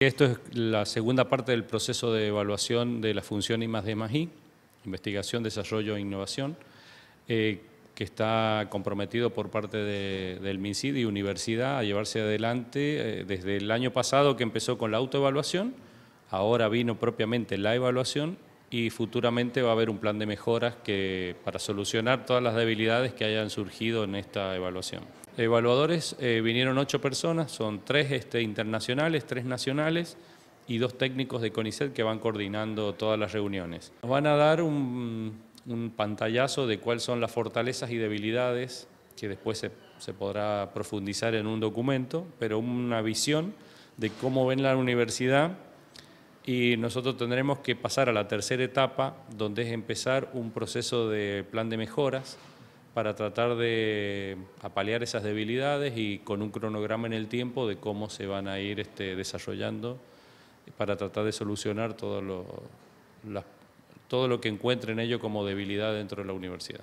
Esto es la segunda parte del proceso de evaluación de la función I D investigación, desarrollo e innovación, eh, que está comprometido por parte del MINCID y Universidad a llevarse adelante eh, desde el año pasado que empezó con la autoevaluación, ahora vino propiamente la evaluación y futuramente va a haber un plan de mejoras que, para solucionar todas las debilidades que hayan surgido en esta evaluación. Evaluadores eh, vinieron ocho personas, son tres este, internacionales, tres nacionales y dos técnicos de CONICET que van coordinando todas las reuniones. Nos van a dar un, pantallazo de cuáles son las fortalezas y debilidades que después se, se podrá profundizar en un documento, pero una visión de cómo ven la universidad y nosotros tendremos que pasar a la tercera etapa, donde es empezar un proceso de plan de mejoras para tratar de apalear esas debilidades y con un cronograma en el tiempo de cómo se van a ir este, desarrollando para tratar de solucionar todo lo, todo lo que encuentren ellos como debilidad dentro de la universidad.